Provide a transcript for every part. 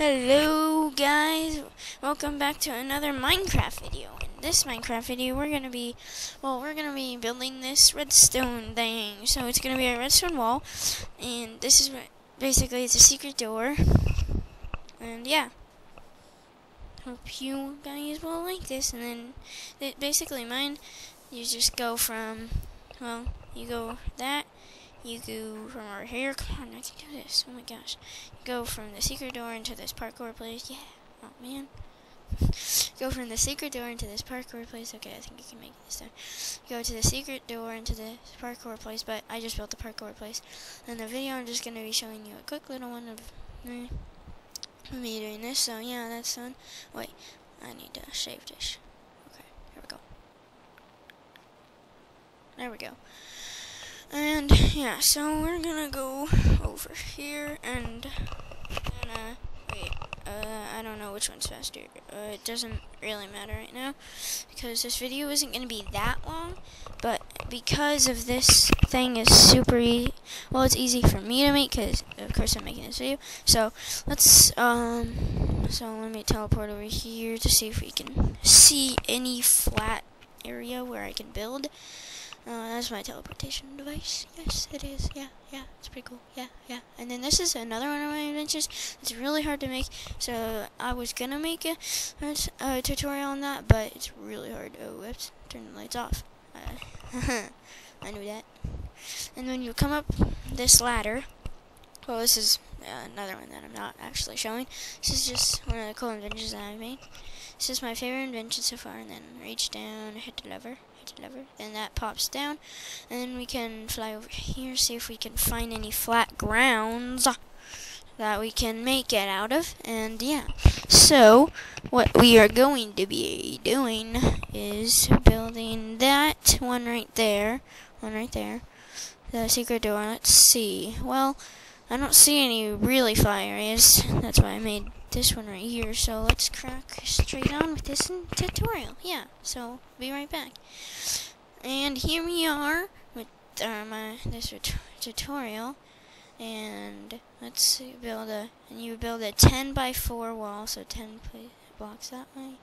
Hello guys, welcome back to another Minecraft video. In this Minecraft video we're gonna be, well we're gonna be building this redstone thing. So it's gonna be a redstone wall, and this is basically it's a secret door. And yeah, hope you guys will like this. And then basically mine, you just go from, well you go that, you go from over here. Come on, I can do this. Oh my gosh. You go from the secret door into this parkour place. Yeah. Oh man. go from the secret door into this parkour place. Okay, I think you can make it this time. Go to the secret door into the parkour place, but I just built the parkour place. In the video, I'm just going to be showing you a quick little one of me, me doing this. So yeah, that's fun. Wait, I need to shave dish. Okay, here we go. There we go. And yeah, so we're gonna go over here and gonna wait. Uh, I don't know which one's faster. Uh, it doesn't really matter right now because this video isn't gonna be that long. But because of this thing is super easy, well, it's easy for me to make because of course I'm making this video. So let's um, so let me teleport over here to see if we can see any flat area where I can build. Uh, that's my teleportation device. Yes, it is. Yeah, yeah, it's pretty cool. Yeah, yeah. And then this is another one of my inventions. It's really hard to make, so I was gonna make a, a tutorial on that, but it's really hard. Oh, whoops, turn the lights off. Uh, I knew that. And when you come up this ladder, well, this is uh, another one that I'm not actually showing. This is just one of the cool inventions that I made. This is my favorite invention so far, and then reach down, hit the lever lever, and that pops down. And then we can fly over here, see if we can find any flat grounds that we can make it out of. And yeah, so what we are going to be doing is building that one right there, one right there, the secret door. Let's see. Well, I don't see any really fire areas. That's why I made this one right here. So let's crack straight on with this tutorial. Yeah, so be right back. And here we are with uh, my this tutorial. And let's build a, and you build a 10 by 4 wall, so 10 blocks that way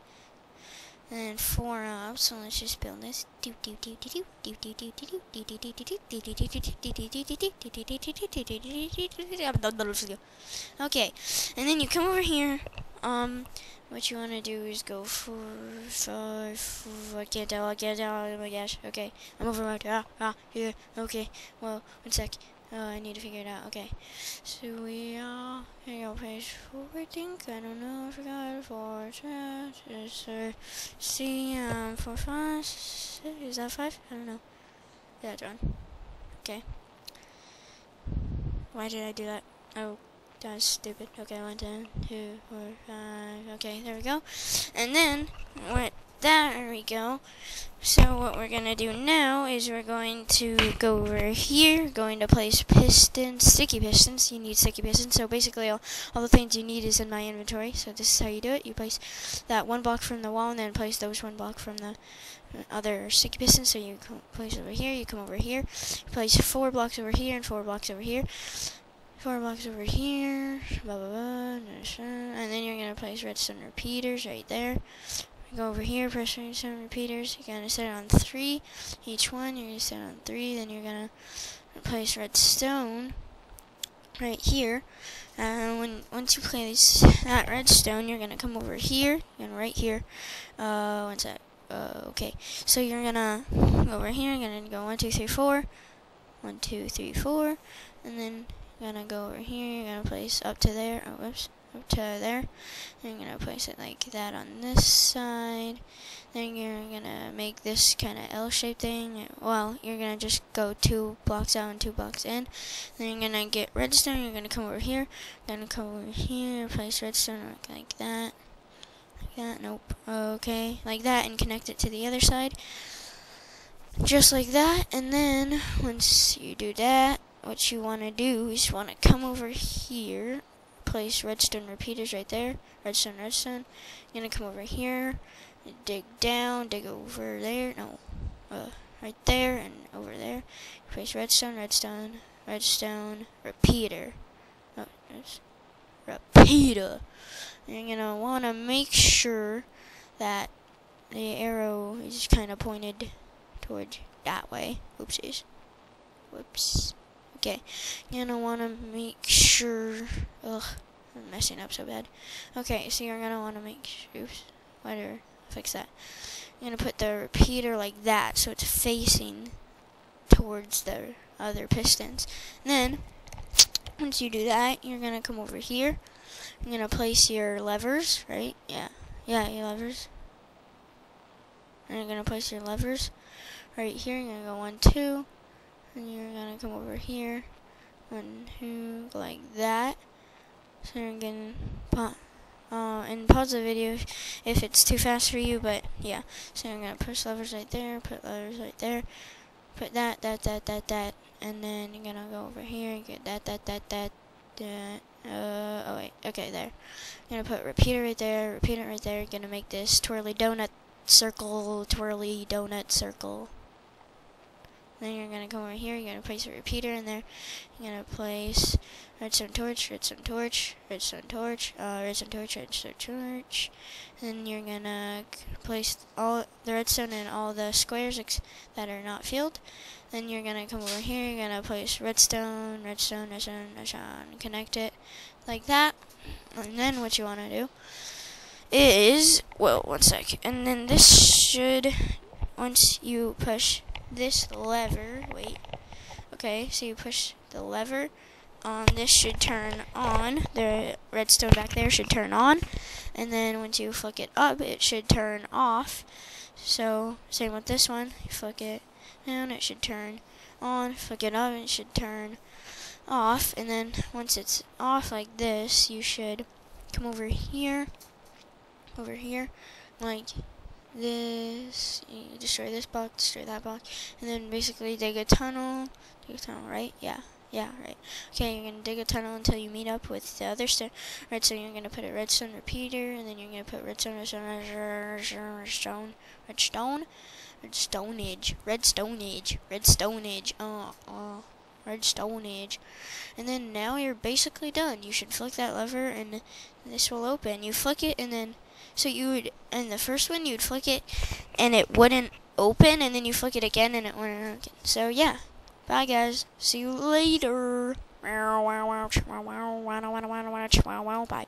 and four up. So let's just build this. Okay, and then you come over here. Um, what you want to do is go four, five, four. I can't tell. I can't tell. Oh my gosh. Okay, I'm over right. Ah, ah, here. Okay. Well, one sec. Oh, I need to figure it out. Okay. So we Here go, page four, I think. I don't know. I forgot. Four, six, C, um, four, five. Six, is that five? I don't know. Yeah, John. Okay. Why did I do that? Oh, that's stupid. Okay, one, two, two, four, five. Okay, there we go. And then, what there we go. So what we're going to do now is we're going to go over here, going to place pistons, sticky pistons. You need sticky pistons. So basically all, all the things you need is in my inventory. So this is how you do it. You place that one block from the wall and then place those one block from the other sticky pistons. So you place over here, you come over here, place four blocks over here and four blocks over here. Four blocks over here, blah, blah, blah, and then you're going to place redstone repeaters right there go over here, press redstone repeaters. You're gonna set it on three. Each one, you're gonna set it on three. Then you're gonna place redstone right here. And when once you place that redstone, you're gonna come over here and right here. Uh, one sec. Uh, okay. So you're gonna go over here. You're gonna go one, two, three, four. One, two, three, four, and then you're gonna go over here. You're gonna place up to there. Oh, whoops to there. I'm going to place it like that on this side. Then you're going to make this kind of L-shaped thing. Well, you're going to just go two blocks out and two blocks in. Then you're going to get redstone. You're going to come over here. Then come over here, place redstone like that. Like that. Nope. Okay. Like that and connect it to the other side. Just like that. And then once you do that, what you want to do is want to come over here place redstone repeaters right there. Redstone, redstone. I'm gonna come over here, dig down, dig over there. No, uh, right there and over there. Place redstone, redstone, redstone, repeater. Oh, repeater. repeater. You're gonna want to make sure that the arrow is kind of pointed towards that way. Oopsies. Whoops. Okay. You're gonna want to make sure. Ugh, I'm messing up so bad. Okay, so you're gonna want to make. Oops. Whatever. Fix that. You're gonna put the repeater like that, so it's facing towards the other pistons. And then, once you do that, you're gonna come over here. You're gonna place your levers, right? Yeah. Yeah, your levers. And you're gonna place your levers right here. You're gonna go one, two, and you're gonna come over here, and two, like that. So you're gonna uh, and pause the video if, if it's too fast for you. But yeah, so I'm gonna push levers right there, put levers right there, put that, that, that, that, that, and then you're gonna go over here and get that, that, that, that, that. Uh, oh wait, okay, there. I'm gonna put repeater right there, repeater right there. Gonna make this twirly donut circle, twirly donut circle. Then you're gonna come over here, you're gonna place a repeater in there. You're gonna place redstone torch, redstone torch, redstone torch, uh, redstone torch, redstone torch. Then you're gonna place all the redstone in all the squares that are not filled. Then you're gonna come over here, you're gonna place redstone, redstone, redstone, redstone, connect it like that. And then what you wanna do is, well, one sec. And then this should, once you push this lever, wait, okay, so you push the lever, um, this should turn on, the redstone back there should turn on, and then once you flick it up, it should turn off, so, same with this one, you flick it down, it should turn on, flick it up, it should turn off, and then once it's off like this, you should come over here, over here, like this, you destroy this block, destroy that block, and then basically dig a tunnel, dig a tunnel, right? Yeah, yeah, right. Okay, you're gonna dig a tunnel until you meet up with the other stone. Right, so you're gonna put a redstone repeater, and then you're gonna put redstone, redstone, redstone, redstone, redstone, redstone age, redstone age, redstone age, uh, uh, redstone age. And then now you're basically done. You should flick that lever, and this will open. You flick it, and then so you would, in the first one, you'd flick it, and it wouldn't open, and then you flick it again, and it wouldn't open. So yeah, bye guys. See you later. Bye.